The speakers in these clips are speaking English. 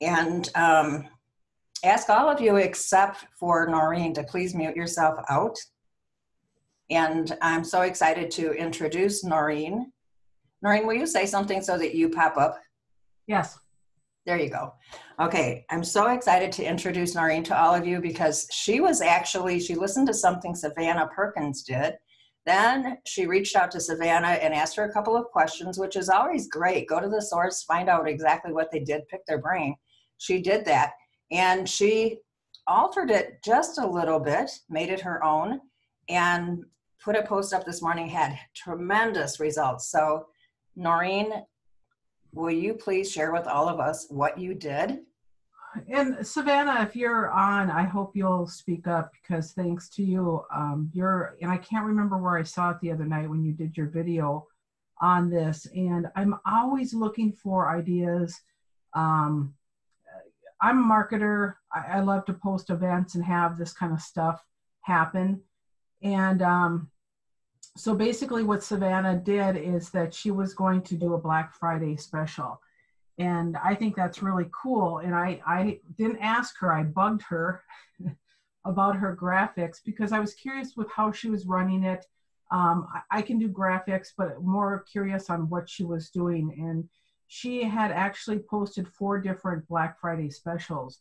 and um, ask all of you except for Noreen to please mute yourself out. And I'm so excited to introduce Noreen. Noreen, will you say something so that you pop up? Yes. There you go. Okay, I'm so excited to introduce Noreen to all of you because she was actually, she listened to something Savannah Perkins did. Then she reached out to Savannah and asked her a couple of questions, which is always great. Go to the source, find out exactly what they did, pick their brain. She did that. And she altered it just a little bit, made it her own, and put a post up this morning, had tremendous results. So, Noreen, will you please share with all of us what you did? And Savannah, if you're on, I hope you'll speak up because thanks to you, um, you're, and I can't remember where I saw it the other night when you did your video on this. And I'm always looking for ideas. Um, I'm a marketer. I, I, love to post events and have this kind of stuff happen. And um, so basically, what Savannah did is that she was going to do a Black Friday special. And I think that's really cool. And I, I didn't ask her, I bugged her about her graphics because I was curious with how she was running it. Um, I, I can do graphics, but more curious on what she was doing. And she had actually posted four different Black Friday specials.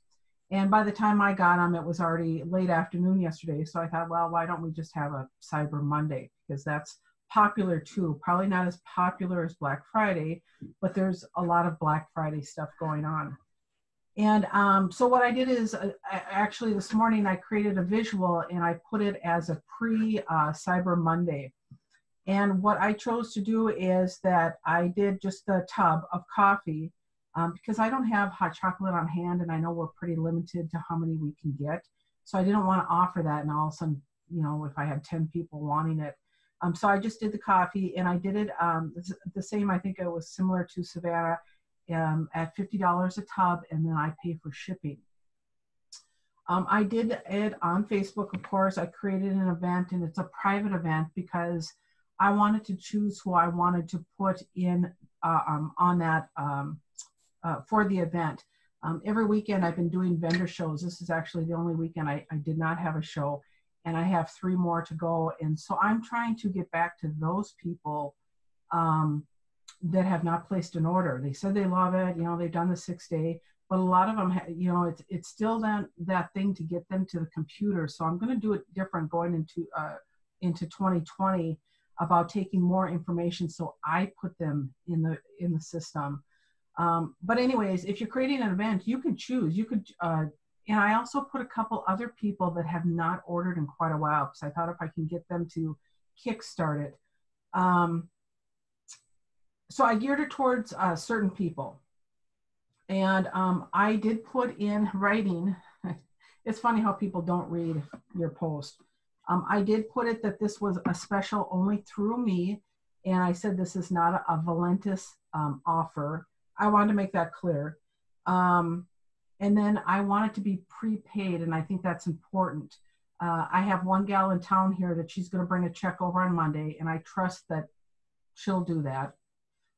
And by the time I got them, it was already late afternoon yesterday. So I thought, well, why don't we just have a Cyber Monday? Because that's popular too. Probably not as popular as Black Friday, but there's a lot of Black Friday stuff going on. And um, so what I did is uh, actually this morning I created a visual and I put it as a pre uh, Cyber Monday. And what I chose to do is that I did just a tub of coffee um, because I don't have hot chocolate on hand and I know we're pretty limited to how many we can get. So I didn't want to offer that and all of a sudden, you know, if I had 10 people wanting it. Um, so I just did the coffee and I did it um, the same, I think it was similar to Savannah um, at $50 a tub and then I pay for shipping. Um, I did it on Facebook, of course. I created an event and it's a private event because I wanted to choose who I wanted to put in uh, um, on that um, uh, for the event. Every weekend I've been doing vendor shows. This is actually the only weekend I, I did not have a show, and I have three more to go. And so I'm trying to get back to those people um, that have not placed an order. They said they love it, you know, they've done the six day, but a lot of them, ha- you know, it's it's still that that thing to get them to the computer. So I'm going to do it different going into uh, into 2020 about taking more information so I put them in the in the system. Um, but anyways, if you're creating an event, you can choose. You could, uh, and I also put a couple other people that have not ordered in quite a while because I thought if I can get them to kickstart it. Um, so I geared it towards uh, certain people, and um, I did put in writing. it's funny how people don't read your post. Um, I did put it that this was a special only through me, and I said this is not a, a Valentus um, offer. I wanted to make that clear. Um, and then I want it to be prepaid, and I think that's important. Uh, I have one gal in town here that she's going to bring a check over on Monday, and I trust that she'll do that.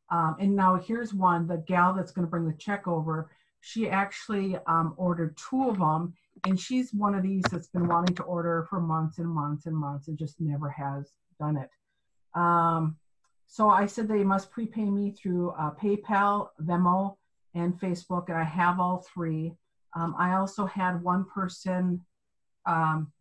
Um, and now here's one the gal that's going to bring the check over. She actually um, ordered two of them, and she's one of these that's been wanting to order for months and months and months and just never has done it. Um, so I said they must prepay me through uh, PayPal, Venmo, and Facebook, and I have all three. Um, I also had one person. Um,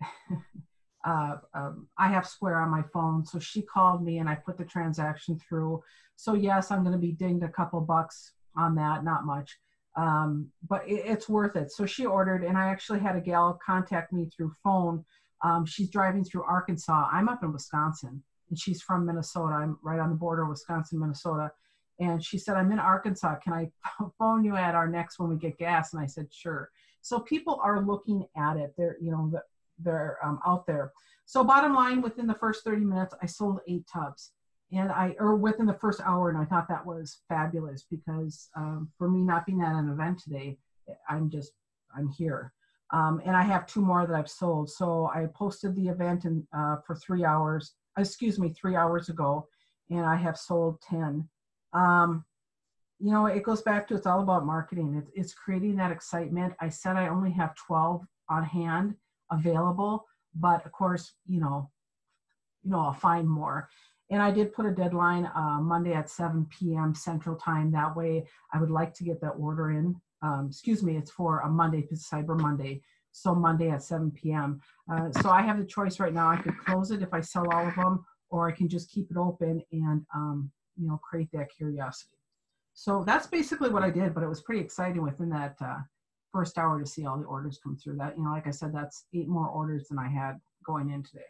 uh, um, I have Square on my phone, so she called me and I put the transaction through. So yes, I'm going to be dinged a couple bucks on that, not much um, but it, it's worth it. So she ordered, and I actually had a gal contact me through phone. Um, she's driving through Arkansas. I'm up in Wisconsin, and she's from Minnesota. I'm right on the border, of Wisconsin, Minnesota. And she said, I'm in Arkansas. Can I phone you at our next when we get gas? And I said, sure. So people are looking at it. They're, you know, they're um, out there. So bottom line, within the first 30 minutes, I sold eight tubs and I or within the first hour, and I thought that was fabulous because um, for me not being at an event today, I'm just I'm here, um, and I have two more that I've sold. So I posted the event in, uh, for three hours. Excuse me, three hours ago, and I have sold ten. Um, you know, it goes back to it's all about marketing. It's, it's creating that excitement. I said I only have 12 on hand available, but of course, you know, you know, I'll find more. And I did put a deadline uh, Monday at 7 p.m. Central Time. That way, I would like to get that order in. Um, excuse me, it's for a Monday, Cyber Monday. So Monday at 7 p.m. Uh, so I have the choice right now. I could close it if I sell all of them, or I can just keep it open and um, you know create that curiosity. So that's basically what I did, but it was pretty exciting within that uh, first hour to see all the orders come through. That you know, like I said, that's eight more orders than I had going in today.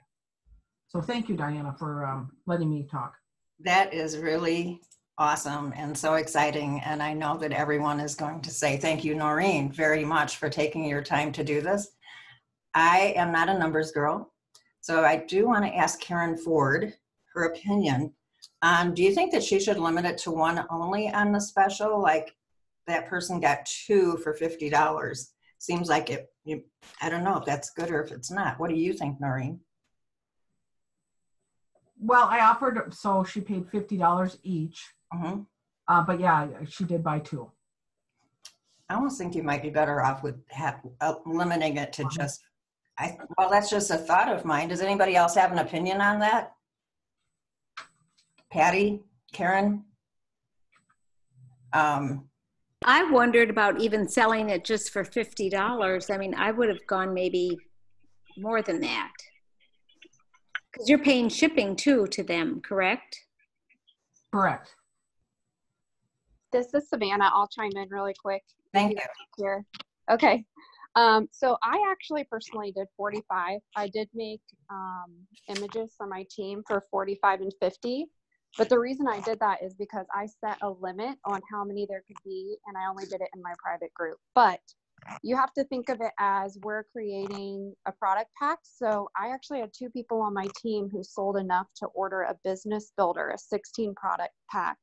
So thank you, Diana, for um, letting me talk. That is really awesome and so exciting. And I know that everyone is going to say thank you, Noreen, very much for taking your time to do this. I am not a numbers girl, so I do want to ask Karen Ford her opinion. Um, do you think that she should limit it to one only on the special? Like that person got two for fifty dollars. Seems like it. You, I don't know if that's good or if it's not. What do you think, Noreen? Well, I offered so she paid fifty dollars each. Mm-hmm. Uh, but yeah, she did buy two. I almost think you might be better off with have, uh, limiting it to uh-huh. just. I well, that's just a thought of mine. Does anybody else have an opinion on that? Patty, Karen. Um, I wondered about even selling it just for fifty dollars. I mean, I would have gone maybe more than that because you're paying shipping too to them, correct? Correct. This is Savannah. I'll chime in really quick. Thank you. Here. Okay. Um, so I actually personally did 45. I did make um, images for my team for 45 and 50. But the reason I did that is because I set a limit on how many there could be, and I only did it in my private group. But you have to think of it as we're creating a product pack. So I actually had two people on my team who sold enough to order a business builder, a 16 product pack.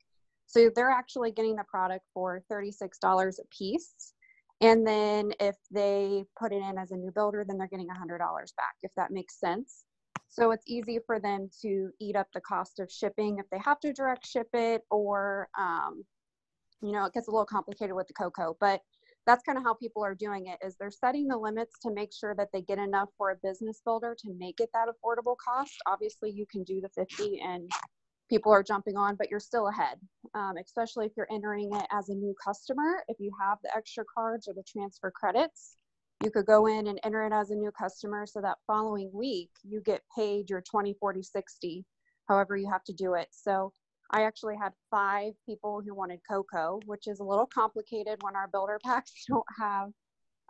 So they're actually getting the product for $36 a piece. And then if they put it in as a new builder, then they're getting $100 back, if that makes sense. So it's easy for them to eat up the cost of shipping if they have to direct ship it, or, um, you know, it gets a little complicated with the cocoa. But that's kind of how people are doing it is they're setting the limits to make sure that they get enough for a business builder to make it that affordable cost obviously you can do the 50 and people are jumping on but you're still ahead um, especially if you're entering it as a new customer if you have the extra cards or the transfer credits you could go in and enter it as a new customer so that following week you get paid your 20 40 60 however you have to do it so I actually had five people who wanted cocoa, which is a little complicated when our builder packs don't have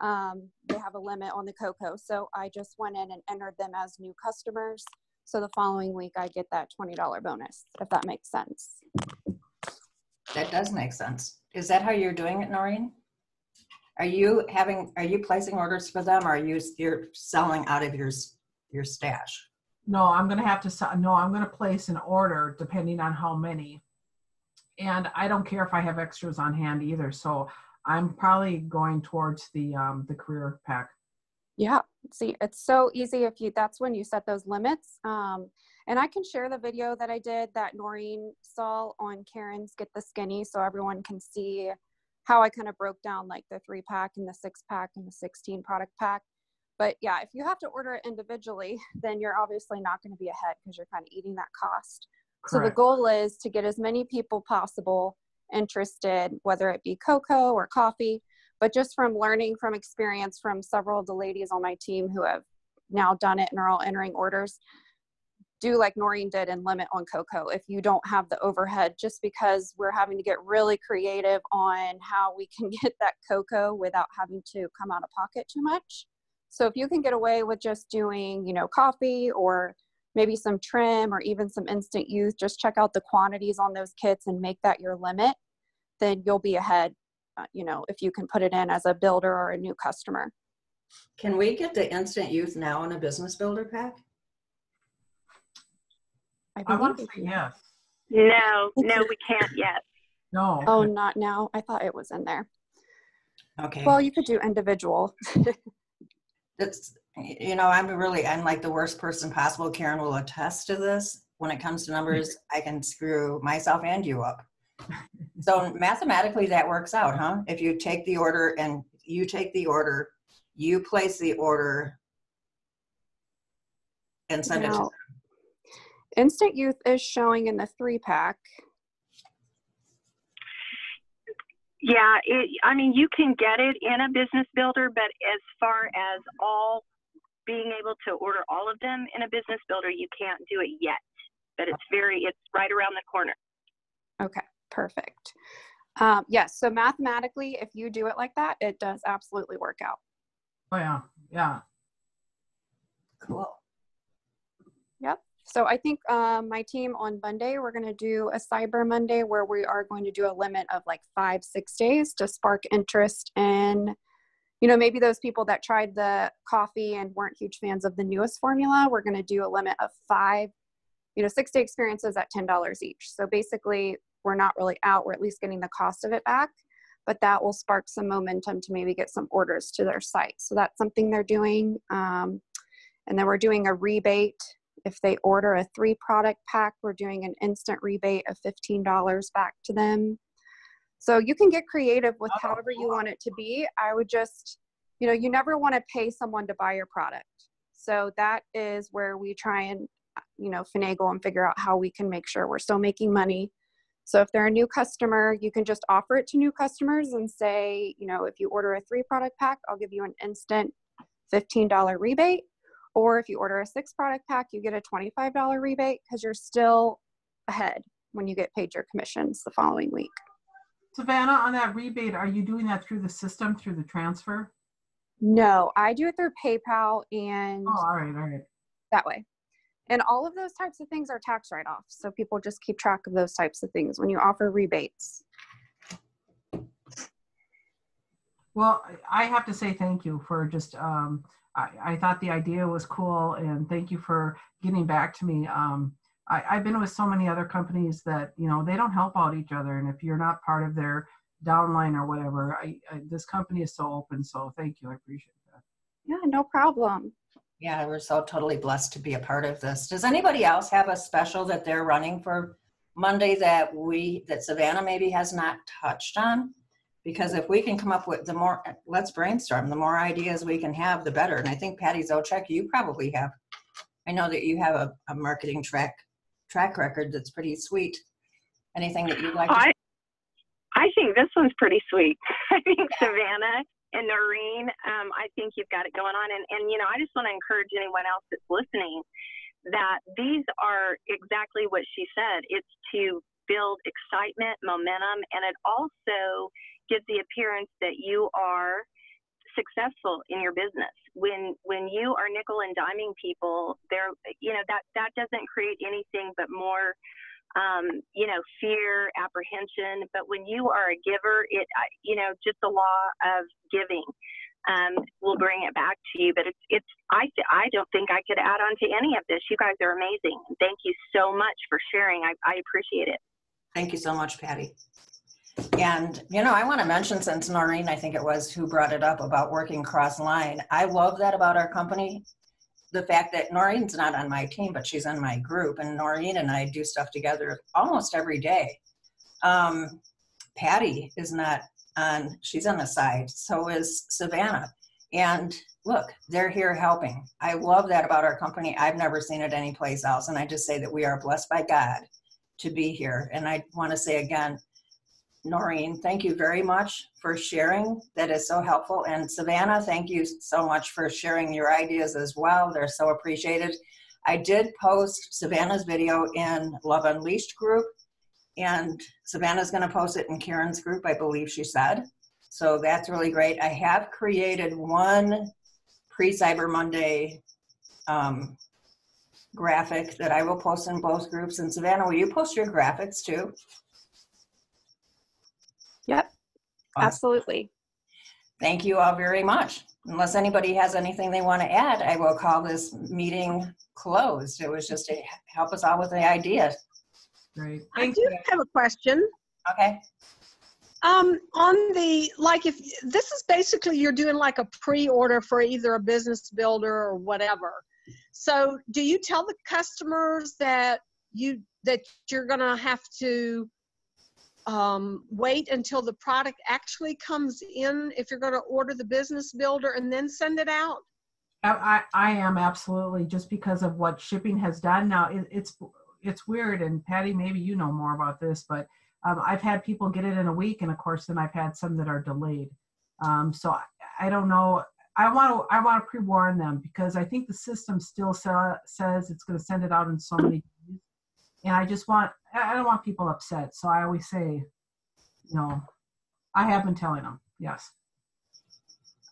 um, they have a limit on the cocoa. So I just went in and entered them as new customers. So the following week I get that $20 bonus, if that makes sense. That does make sense. Is that how you're doing it, Noreen? Are you having, are you placing orders for them or are you, you're selling out of your, your stash? no, I'm going to have to, no, I'm going to place an order depending on how many. And I don't care if I have extras on hand either. So I'm probably going towards the, um, the career pack. Yeah. See, it's so easy if you, that's when you set those limits. Um, and I can share the video that I did that Noreen saw on Karen's Get the Skinny so everyone can see how I kind of broke down like the three pack and the six pack and the 16 product pack. But yeah, if you have to order it individually, then you're obviously not going to be ahead because you're kind of eating that cost. Correct. So the goal is to get as many people possible interested, whether it be cocoa or coffee. But just from learning from experience from several of the ladies on my team who have now done it and are all entering orders, do like Noreen did and limit on cocoa if you don't have the overhead, just because we're having to get really creative on how we can get that cocoa without having to come out of pocket too much. So if you can get away with just doing, you know, coffee or maybe some trim or even some instant youth, just check out the quantities on those kits and make that your limit, then you'll be ahead, uh, you know, if you can put it in as a builder or a new customer. Can we get the instant youth now in a business builder pack? I, I want to say yes. No, no, we can't yet. No. Oh, not now. I thought it was in there. Okay. Well, you could do individual. That's, you know, I'm really, I'm like the worst person possible. Karen will attest to this. When it comes to numbers, I can screw myself and you up. So mathematically, that works out, huh? If you take the order and you take the order, you place the order and send it to Now, Instant Youth is showing in the three pack. Yeah, it, I mean, you can get it in a business builder, but as far as all being able to order all of them in a business builder, you can't do it yet. But it's very, it's right around the corner. Okay, perfect. Um, yes, so mathematically, if you do it like that, it does absolutely work out. Oh, yeah, yeah. Cool. So I think um, my team on Monday, we're going to do a Cyber Monday where we are going to do a limit of like five, six days to spark interest in, you know, maybe those people that tried the coffee and weren't huge fans of the newest formula. We're going to do a limit of five, you know, six day experiences at $10 each. So basically, we're not really out. We're at least getting the cost of it back, but that will spark some momentum to maybe get some orders to their site. So that's something they're doing. Um, and then we're doing a rebate if they order a three product pack, we're doing an instant rebate of $15 back to them. So you can get creative with Oh, however you want it to be. I would just, you know, you never want to pay someone to buy your product. So that is where we try and, you know, finagle and figure out how we can make sure we're still making money. So if they're a new customer, you can just offer it to new customers and say, you know, if you order a three product pack, I'll give you an instant $15 rebate. Or if you order a six product pack, you get a $25 rebate because you're still ahead when you get paid your commissions the following week. Savannah, on that rebate, are you doing that through the system, through the transfer? No, I do it through PayPal and Oh, all right, all right. that way. And all of those types of things are tax write offs. So people just keep track of those types of things when you offer rebates. Well, I I have to say thank you for just, um, I, I thought the idea was cool and thank you for getting back to me. Um, I, I've been with so many other companies that, you know, they don't help out each other. And if you're not part of their downline or whatever, I, I, this company is so open. So thank you. I appreciate that. Yeah, no problem. Yeah, we're so totally blessed to be a part of this. Does anybody else have a special that they're running for Monday that we, that Savannah maybe has not touched on? Because if we can come up with the more, let's brainstorm, the more ideas we can have, the better. And I think Patty Zochek, you probably have, I know that you have a, a marketing track, track record that's pretty sweet. Anything that you'd like to? I, I think this one's pretty sweet. I think Savannah and Noreen, um, I think you've got it going on. And, and, you know, I just want to encourage anyone else that's listening that these are exactly what she said. It's to build excitement, momentum, and it also gives the appearance that you are successful in your business. When when you are nickel and diming people, there you know that that doesn't create anything but more um, you know, fear, apprehension. But when you are a giver, it, you know, just the law of giving um, will bring it back to you. But it's, it's, I, I don't think I could add on to any of this. You guys are amazing. Thank you so much for sharing. I, I appreciate it. Thank you so much, Patty. And, you know, I want to mention since Noreen, I think it was, who brought it up about working cross line. I love that about our company. The fact that Noreen's not on my team, but she's in my group, and Noreen and I do stuff together almost every day. Um, Patty is not on, she's on the side, so is Savannah. And look, they're here helping. I love that about our company. I've never seen it anyplace else. And I just say that we are blessed by God to be here. And I want to say again, Noreen, thank you very much for sharing. That is so helpful. And Savannah, thank you so much for sharing your ideas as well. They're so appreciated. I did post Savannah's video in LUV Unleashed group, and Savannah's going to post it in Karen's group, I believe she said. So that's really great. I have created one pre Cyber Monday um, graphic that I will post in both groups. And Savannah, will you post your graphics too? Yep, Awesome. absolutely. Thank you all very much. Unless anybody has anything they want to add, I will call this meeting closed. It was just to help us all with the ideas. Great. I do you. have a question. Okay. Um, on the, like, if this is basically you're doing like a pre-order for either a business builder or whatever. So do you tell the customers that you, that you're gonna have to um, wait until the product actually comes in if you're going to order the business builder and then send it out? I, I am absolutely just because of what shipping has done. Now it, it's it's weird, and Patty, maybe you know more about this, but um, I've had people get it in a week, and of course, then I've had some that are delayed. Um, so I, I don't know. I want to I want to pre-warn them because I think the system still sa- says it's going to send it out in so many and I just want I don't want people upset. So I always say, you know, I have been telling them yes.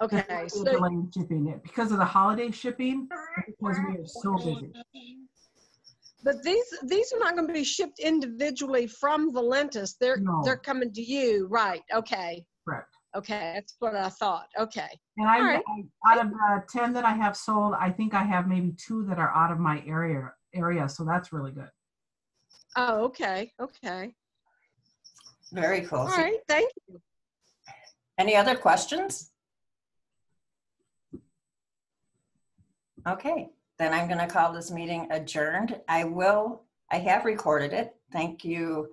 Okay, so delaying shipping it because of the holiday shipping because we are so busy. but these these are not going to be shipped individually from Valentus. They're No. they're coming to you, right? Okay, Correct. okay, that's what I thought. Okay, And I, right. I out of the ten that I have sold, I think I have maybe two that are out of my area area. So that's really good. Oh, okay, okay. Very cool. All right, thank you. Any other questions? Okay, then I'm going to call this meeting adjourned. I will, I have recorded it. Thank you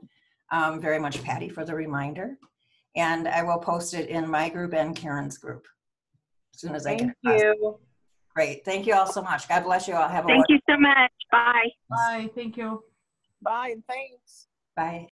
um, very much, Patty, for the reminder. And I will post it in my group and Karen's group as soon as I get Thank you. Great. Thank you all so much. God bless you all. Have a Thank wonderful you so much. Bye. Bye. Thank you. Bye and thanks. Bye.